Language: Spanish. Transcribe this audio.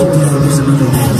Desarrollo